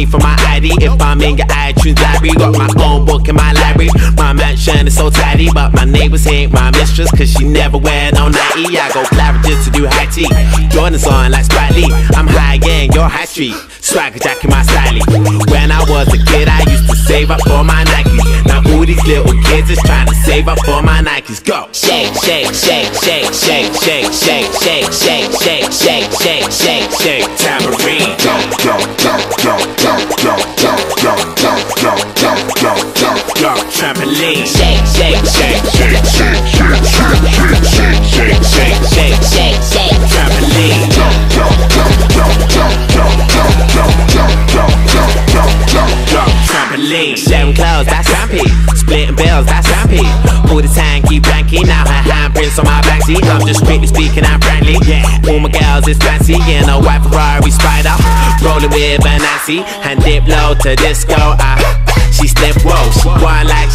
me for my ID. If I'm in your iTunes library, got my own book in my library. My mansion is so tidy, but my neighbors hate my mistress, cause she never wear no nighty. I go Claridge's to do high tea. Jordan's on like Spike Lee. I'm high, yeah, you're high street. Swagger jack in my style. When I was a kid, I used to save up for my Nikes. Now all these little kids is trying to save up for my Nikes. Go! Shake, shake, shake, shake, shake, shake, shake, shake, shake, shake, shake, shake, shake, shake, tambourine. Jump, jump, trampoline. Shake, shake, shake, shake, shake, shake, shake, shake, shake, shake, shake, shake, shake, trampoline. Jump, jump, jump, trampoline. Sharing clothes, that's rampy. Splitting bills, that's rampy. All the time, keep blanky. Now her handprints on my backseat. I'm just strictly speaking, I'm frankly. Yeah, all my girls is fancy. In a white Ferrari Spider. Rolling with Nancy. And dip low to disco. I she step whoa, she wine like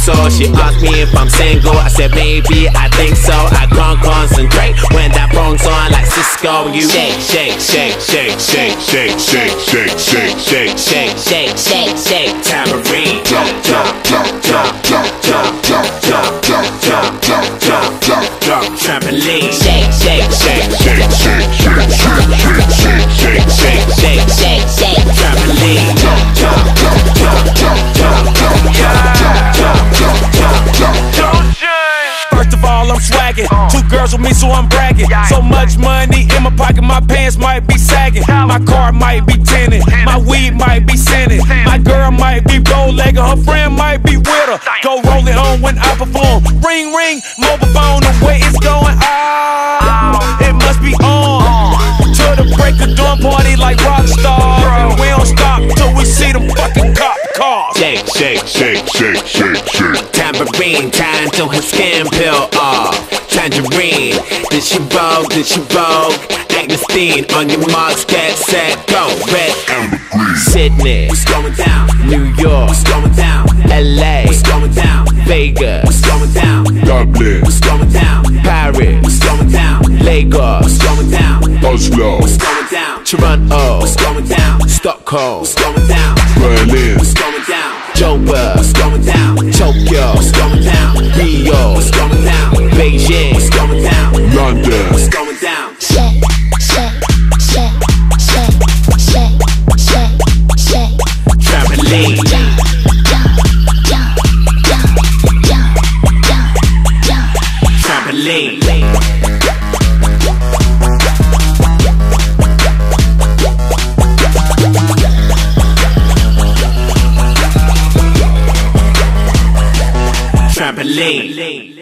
Calypso. She asked me if I'm single, I said maybe, I think so. I can't concentrate when that phone's on like Cisco. You shake, shake, shake, shake, shake, shake, shake, shake, shake, shake, shake, shake, shake, shake, tambourine. Jump, jump, jump, jump, jump, jump, jump, jump, jump, jump, jump, jump, jump, jump, trampoline. Shake, shake, shake, shake, shake, shake, shake, shake, shake, shake, shake, shake, shake, trampoline. First all, Two girls with me, so I'm bragging. So much money in my pocket, my pants might be sagging. My car might be tinted. My weed might be scented. My girl might be bow legged. Her friend might be with her. Go roll it on when I perform. Ring, ring, mobile phone, the way it's going. Oh, it must be on. To the break of dawn party like rockstar. We don't stop till we see them fucking cop cars. Shake, shake, shake, shake, shake, shake. Tambourine, time till her skin peel off. Tangerine, did she vogue, did she vogue? Agyness Deyn, on your marks, get set, go. Red, amber, green. Sydney, what's going down? New York, what's going down? LA, what's going down? Vegas, what's going down? Dublin, what's going down? Paris, what's going down? Lagos, what's going down? Oslo, what's going down? Toronto, what's going down? Stockholm, what's going down? Berlin, what's going down? Joburg, what's going down? Tokyo, going down? What's going down? Shake, shake, shake, shake, shake, shake, shake. Trampoline. Trampoline. Trampoline.